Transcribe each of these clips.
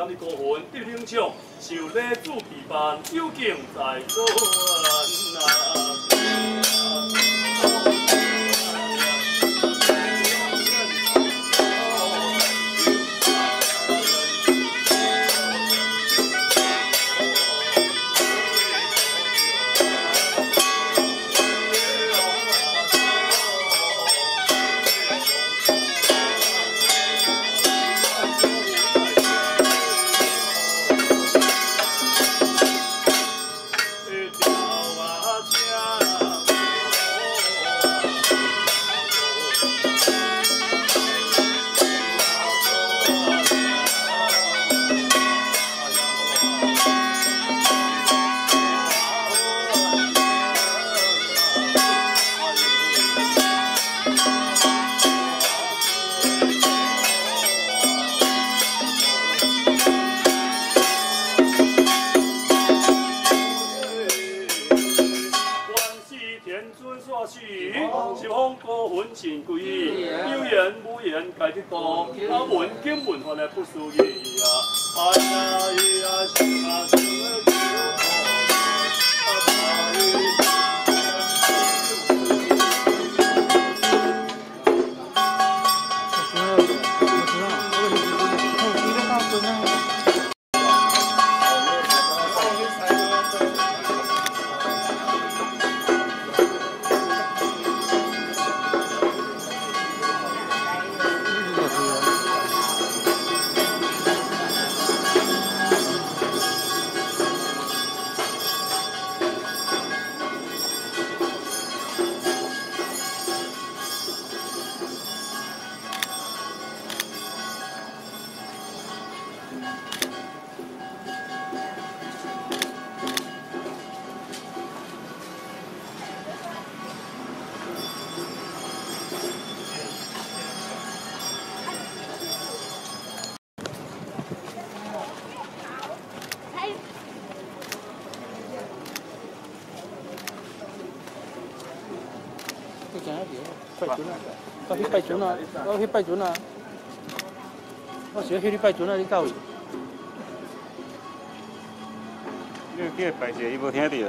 今日高分得领奖，受礼主持办，究竟在座前有言无言改得多，啊文经文化来不输伊啊，哎呀呀，是啊是啊。拜尊啊！我去拜尊啊！我去拜尊啊！我是要去你拜尊啊！你到位？你去拜谢，伊无听到。是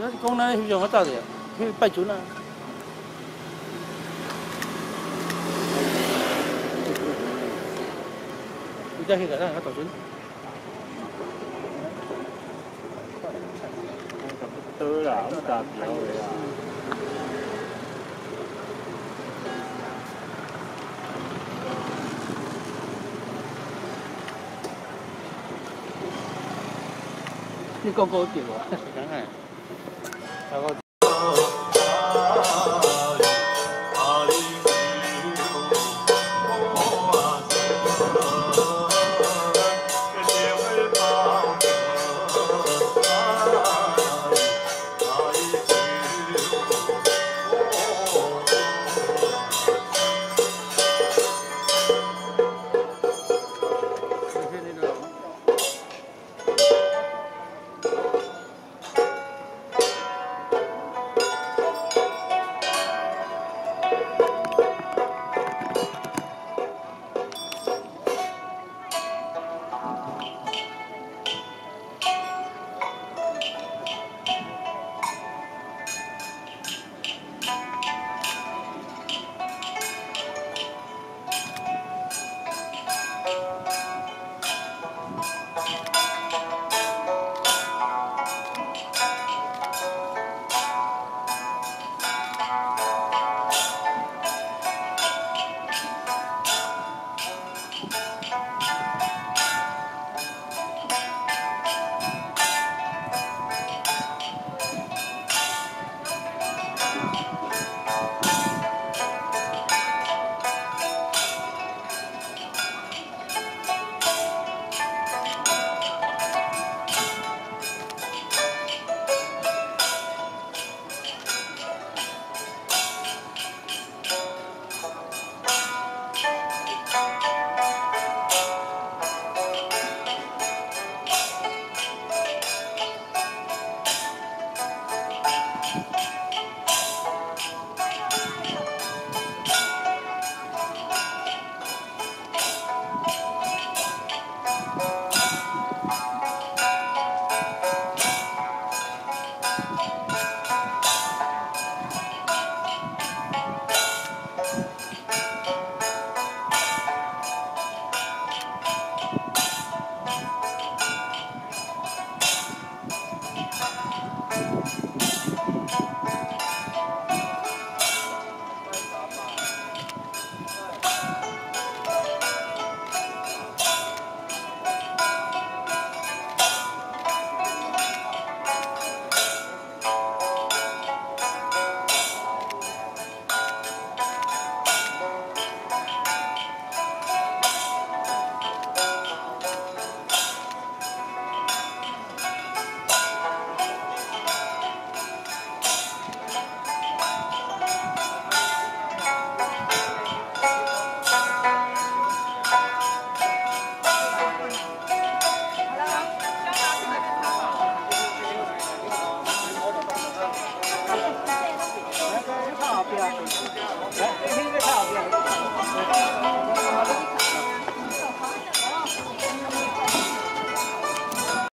啊，讲咱翕相我走的，去拜尊啊！你再去个咱个大船。多啦，咁大条的啊！你高高点哦，看看，然后。